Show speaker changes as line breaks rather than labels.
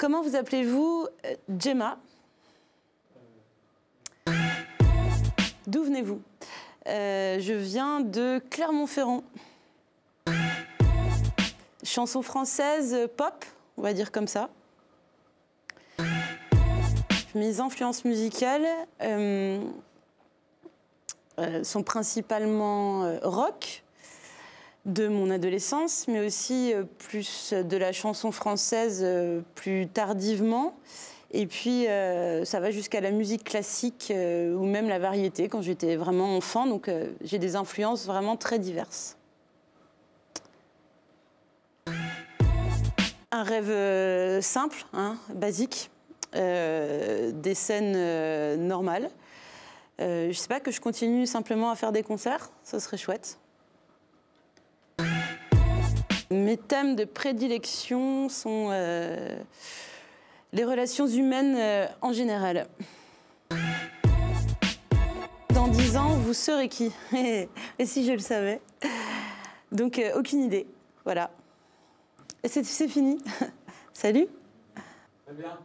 Comment vous appelez-vous euh, Gemma? D'où venez-vous? Euh, Je viens de Clermont-Ferrand. Chanson française euh, pop, on va dire comme ça. Mes influences musicales sont principalement rock de mon adolescence, mais aussi euh, plus de la chanson française euh, plus tardivement. Et puis, euh, ça va jusqu'à la musique classique ou même la variété quand j'étais vraiment enfant. Donc, j'ai des influences vraiment très diverses. Un rêve simple, hein, basique, des scènes normales. Je sais pas que je continue simplement à faire des concerts, ça serait chouette. Mes thèmes de prédilection sont euh, les relations humaines euh, en général. Dans dix ans, vous serez qui? Et si je le savais? Donc, euh, aucune idée. Voilà. Et c'est fini. Salut
Très bien.